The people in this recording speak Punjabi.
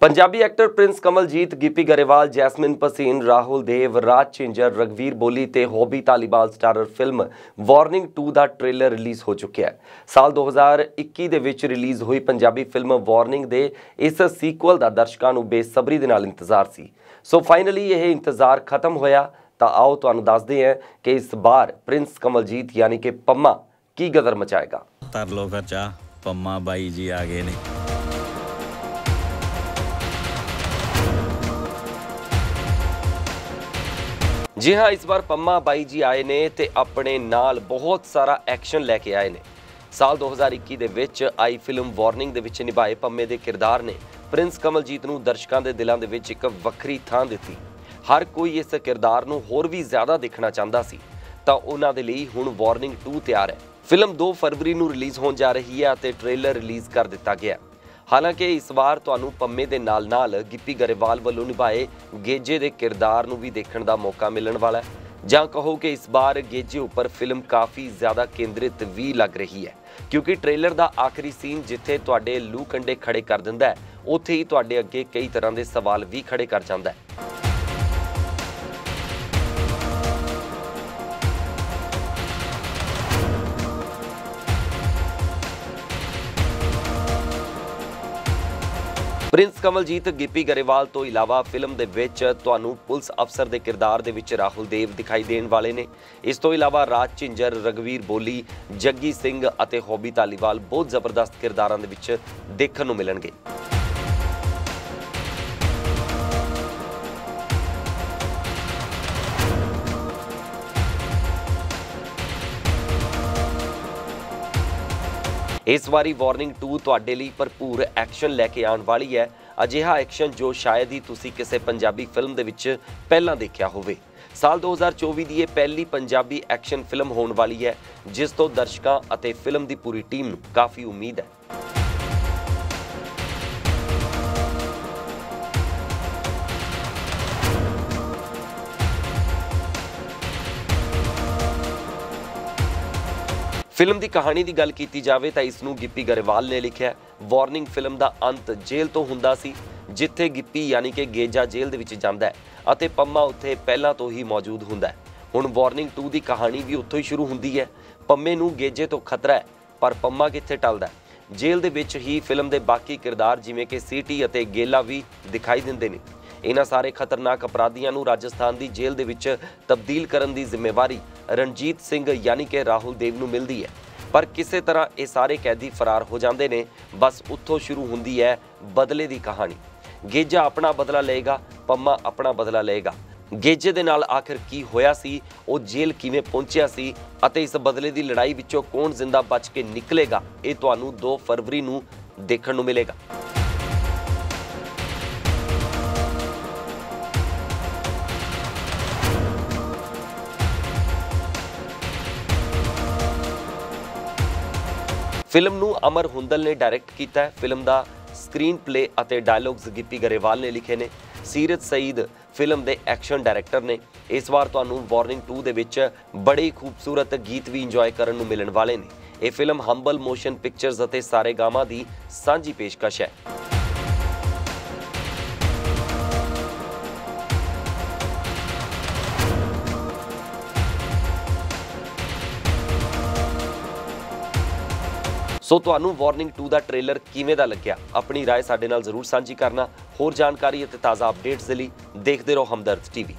ਪੰਜਾਬੀ ਐਕਟਰ ਪ੍ਰਿੰਸ ਕਮਲਜੀਤ, ਗਿੱਪੀ ਗਰੇਵਾਲ, ਜੈਸਮਿਨ ਪਸੀਨ, ਰਾਹੁਲ ਦੇਵ, ਰਾਜ ਚਿੰਜਰ ਰਗਵੀਰ ਬੋਲੀ ਤੇ Hobby Dhaliwal starrer film warning 2 ਦਾ ਟ੍ਰੇਲਰ ਰਿਲੀਜ਼ ਹੋ ਚੁੱਕਿਆ ਹੈ। ਸਾਲ 2021 ਦੇ ਵਿੱਚ ਰਿਲੀਜ਼ ਹੋਈ ਪੰਜਾਬੀ ਫਿਲਮ ਵਾਰਨਿੰਗ ਦੇ ਇਸ ਸੀਕੁਅਲ ਦਾ ਦਰਸ਼ਕਾਂ ਨੂੰ ਬੇਸਬਰੀ ਦੇ ਨਾਲ ਇੰਤਜ਼ਾਰ ਸੀ। ਸੋ ਫਾਈਨਲੀ ਇਹ ਇੰਤਜ਼ਾਰ ਖਤਮ ਹੋਇਆ ਤਾਂ ਆਓ ਤੁਹਾਨੂੰ ਦੱਸਦੇ ਹਾਂ ਕਿ ਇਸ ਵਾਰ ਪ੍ਰਿੰਸ ਕਮਲਜੀਤ ਯਾਨੀ ਕਿ ਪੰਮਾ ਕੀ ਗਦਰ ਮਚਾਏਗਾ। ਤਰ ਲੋ ਫਿਰ ਪੰਮਾ ਬਾਈ ਜੀ ਆ ਗਏ ਨੇ। ਜੀ ਹਾਂ, ਇਸ ਵਾਰ ਪੰਮਾ ਬਾਈ ਜੀ ਆਏ ਨੇ ਤੇ ਆਪਣੇ ਨਾਲ ਬਹੁਤ ਸਾਰਾ ਐਕਸ਼ਨ ਲੈ ਕੇ ਆਏ ਨੇ। ਸਾਲ 2021 ਦੇ ਵਿੱਚ ਆਈ ਫਿਲਮ ਵਾਰਨਿੰਗ ਦੇ ਵਿੱਚ ਨਿਭਾਏ ਪੰਮੇ ਦੇ ਕਿਰਦਾਰ ਨੇ। ਪ੍ਰਿੰਸ ਕਮਲਜੀਤ ਨੂੰ ਦਰਸ਼ਕਾਂ ਦੇ ਦਿਲਾਂ ਦੇ ਵਿੱਚ ਇੱਕ ਵੱਖਰੀ ਥਾਂ ਦਿੱਤੀ। ਹਰ ਕੋਈ ਇਸ ਕਿਰਦਾਰ ਨੂੰ ਹੋਰ ਵੀ ਜ਼ਿਆਦਾ ਦੇਖਣਾ ਚਾਹੁੰਦਾ ਸੀ। ਤਾਂ ਉਹਨਾਂ ਦੇ ਲਈ ਹੁਣ ਵਾਰਨਿੰਗ 2 ਤਿਆਰ ਹੈ। ਫਿਲਮ 2 ਫਰਵਰੀ ਨੂੰ ਰਿਲੀਜ਼ ਹੋਣ ਜਾ ਰਹੀ ਹੈ ਅਤੇ ਟ੍ਰੇਲਰ ਰਿਲੀਜ਼ ਕਰ ਦਿੱਤਾ ਗਿਆ ਹਾਲਾਂਕਿ ਇਸ ਵਾਰ ਤੁਹਾਨੂੰ ਪੰਮੇ ਦੇ ਨਾਲ-ਨਾਲ ਗਿੱਪੀ ਗਰੇਵਾਲ ਵੱਲੋਂ ਨਿਭਾਏ ਗੇਜੇ ਦੇ ਕਿਰਦਾਰ ਨੂੰ ਵੀ ਦੇਖਣ ਦਾ ਮੌਕਾ ਮਿਲਣ ਵਾਲਾ ਹੈ। ਜਾਂ ਕਹੋ ਕਿ ਇਸ ਵਾਰ ਗੇਜੇ ਉੱਪਰ ਫਿਲਮ ਕਾਫੀ ਜ਼ਿਆਦਾ ਕੇਂਦਰਿਤ ਵੀ ਲੱਗ ਰਹੀ ਹੈ, ਕਿਉਂਕਿ ਟ੍ਰੇਲਰ ਦਾ ਆਖਰੀ ਸੀਨ ਜਿੱਥੇ ਤੁਹਾਡੇ ਲੂ ਕੰਡੇ ਖੜੇ ਕਰ ਦਿੰਦਾ ਹੈ, ਉੱਥੇ ਹੀ ਤੁਹਾਡੇ ਅੱਗੇ ਕਈ ਤਰ੍ਹਾਂ ਦੇ ਸਵਾਲ ਵੀ ਖੜੇ ਕਰ ਜਾਂਦਾ ਹੈ। ਪ੍ਰਿੰਸ ਕਮਲਜੀਤ, ਗਿੱਪੀ ਗਰੇਵਾਲ ਤੋਂ ਇਲਾਵਾ ਫਿਲਮ ਦੇ ਵਿੱਚ ਤੁਹਾਨੂੰ ਪੁਲਿਸ ਅਫਸਰ ਦੇ ਕਿਰਦਾਰ ਦੇ ਵਿੱਚ ਰਾਹੁਲ ਦੇਵ ਦਿਖਾਈ ਦੇਣ ਵਾਲੇ ਨੇ। ਇਸ ਤੋਂ ਇਲਾਵਾ ਰਾਜ ਝਿੰਜਰ ਰਗਵੀਰ ਬੋਲੀ, ਜੱਗੀ ਸਿੰਘ ਅਤੇ ਹੋਬੀ ਤਾਲੀਵਾਲ ਬਹੁਤ ਜ਼ਬਰਦਸਤ ਕਿਰਦਾਰਾਂ ਦੇ ਵਿੱਚ ਦੇਖਣ ਨੂੰ ਮਿਲਣਗੇ। ਇਸ ਵਾਰੀ ਵਾਰਨਿੰਗ 2 ਤੁਹਾਡੇ ਲਈ ਭਰਪੂਰ ਐਕਸ਼ਨ ਲੈ ਕੇ ਆਉਣ ਵਾਲੀ ਹੈ। ਅਜਿਹਾ ਐਕਸ਼ਨ ਜੋ ਸ਼ਾਇਦ ਹੀ ਤੁਸੀਂ ਕਿਸੇ ਪੰਜਾਬੀ ਫਿਲਮ ਦੇ ਵਿੱਚ ਪਹਿਲਾਂ ਦੇਖਿਆ ਹੋਵੇ। ਸਾਲ 2024 ਦੀ ਇਹ ਪਹਿਲੀ ਪੰਜਾਬੀ ਐਕਸ਼ਨ ਫਿਲਮ ਹੋਣ ਵਾਲੀ ਹੈ, ਜਿਸ ਤੋਂ ਦਰਸ਼ਕਾਂ ਅਤੇ ਫਿਲਮ ਦੀ ਪੂਰੀ ਟੀਮ ਨੂੰ ਕਾਫੀ ਉਮੀਦ ਹੈ। ਫਿਲਮ ਦੀ ਕਹਾਣੀ ਦੀ ਗੱਲ ਕੀਤੀ ਜਾਵੇ ਤਾਂ ਇਸ ਨੂੰ ਗਿੱਪੀ ਗਰੇਵਾਲ ਨੇ ਲਿਖਿਆ ਹੈ। ਵਾਰਨਿੰਗ ਫਿਲਮ ਦਾ ਅੰਤ ਜੇਲ੍ਹ ਤੋਂ ਹੁੰਦਾ ਸੀ, ਜਿੱਥੇ ਗਿੱਪੀ ਯਾਨੀ ਕਿ ਗੇਜਾ ਜੇਲ੍ਹ ਦੇ ਵਿੱਚ ਜਾਂਦਾ ਹੈ ਅਤੇ ਪੰਮਾ ਉੱਥੇ ਪਹਿਲਾਂ ਤੋਂ ਹੀ ਮੌਜੂਦ ਹੁੰਦਾ ਹੈ। ਹੁਣ ਵਾਰਨਿੰਗ 2 ਦੀ ਕਹਾਣੀ ਵੀ ਉੱਥੋਂ ਹੀ ਸ਼ੁਰੂ ਹੁੰਦੀ ਹੈ। ਪੰਮੇ ਨੂੰ ਗੇਜੇ ਤੋਂ ਖਤਰਾ ਹੈ, ਪਰ ਪੰਮਾ ਕਿੱਥੇ ਟਲਦਾ ਜੇਲ੍ਹ ਦੇ ਵਿੱਚ ਹੀ ਫਿਲਮ ਦੇ ਬਾਕੀ ਕਿਰਦਾਰ ਜਿਵੇਂ ਕਿ ਸੀਟੀ ਅਤੇ ਗੇਲਾ ਵੀ ਦਿਖਾਈ ਦਿੰਦੇ ਨੇ। ਇਹਨਾਂ ਸਾਰੇ ਖਤਰਨਾਕ ਅਪਰਾਧੀਆਂ ਨੂੰ ਰਾਜਸਥਾਨ ਦੀ ਜੇਲ੍ਹ ਦੇ ਵਿੱਚ ਤਬਦੀਲ ਕਰਨ ਦੀ ਜ਼ਿੰਮੇਵਾਰੀ ਰਣਜੀਤ ਸਿੰਘ ਯਾਨੀ ਕਿ ਰਾਹੁਲ ਦੇਵ ਨੂੰ ਮਿਲਦੀ ਹੈ। ਪਰ ਕਿਸੇ ਤਰ੍ਹਾਂ ਇਹ ਸਾਰੇ ਕੈਦੀ ਫਰਾਰ ਹੋ ਜਾਂਦੇ ਨੇ, ਬਸ ਉੱਥੋਂ ਸ਼ੁਰੂ ਹੁੰਦੀ ਹੈ ਬਦਲੇ ਦੀ ਕਹਾਣੀ। ਗੇਜਾ ਆਪਣਾ ਬਦਲਾ ਲਏਗਾ, ਪੰਮਾ ਆਪਣਾ ਬਦਲਾ ਲਏਗਾ। ਗੇਜੇ ਦੇ ਨਾਲ ਆਖਿਰ ਕੀ ਹੋਇਆ ਸੀ, ਉਹ ਜੇਲ੍ਹ ਕਿਵੇਂ ਪਹੁੰਚਿਆ ਸੀ ਅਤੇ ਇਸ ਬਦਲੇ ਦੀ ਲੜਾਈ ਵਿੱਚੋਂ ਕੌਣ ਜ਼ਿੰਦਾ ਬਚ ਕੇ ਨਿਕਲੇਗਾ, ਇਹ ਤੁਹਾਨੂੰ 2 ਫਰਵਰੀ ਨੂੰ ਦੇਖਣ ਨੂੰ ਮਿਲੇਗਾ। ਫਿਲਮ ਨੂੰ ਅਮਰ ਹੁੰਦਲ ਨੇ ਡਾਇਰੈਕਟ ਕੀਤਾ ਹੈ। ਫਿਲਮ ਦਾ ਸਕਰੀਨ ਪਲੇ ਅਤੇ ਡਾਇਲੌਗਸ ਗਿੱਪੀ ਗਰੇਵਾਲ ਨੇ ਲਿਖੇ ਨੇ। ਸੀਰਤ ਸਈਦ ਫਿਲਮ ਦੇ ਐਕਸ਼ਨ ਡਾਇਰੈਕਟਰ ਨੇ। ਇਸ ਵਾਰ ਤੁਹਾਨੂੰ ਵਾਰਨਿੰਗ 2 ਦੇ ਵਿੱਚ ਬੜੇ ਖੂਬਸੂਰਤ ਗੀਤ ਵੀ ਇੰਜੋਏ ਕਰਨ ਨੂੰ ਮਿਲਣ ਵਾਲੇ ਨੇ। ਇਹ ਫਿਲਮ ਹੰਬਲ ਮੋਸ਼ਨ ਪਿਕਚਰਜ਼ ਅਤੇ ਸਾਰੇ ਗਾਮਾ ਦੀ ਸਾਂਝੀ ਪੇਸ਼ਕਸ਼ ਹੈ। ਸੋ ਤੁਹਾਨੂੰ ਵਾਰਨਿੰਗ 2 ਦਾ ਟ੍ਰੇਲਰ ਕਿਵੇਂ ਦਾ ਲੱਗਿਆ ਆਪਣੀ رائے ਸਾਡੇ ਨਾਲ ਜ਼ਰੂਰ ਸਾਂਝੀ ਕਰਨਾ ਹੋਰ ਜਾਣਕਾਰੀ ਅਤੇ ਤਾਜ਼ਾ ਅਪਡੇਟਸ ਦੇ ਲਈ ਦੇਖਦੇ ਰਹੋ ਹਮਦਰਦ ਟੀਵੀ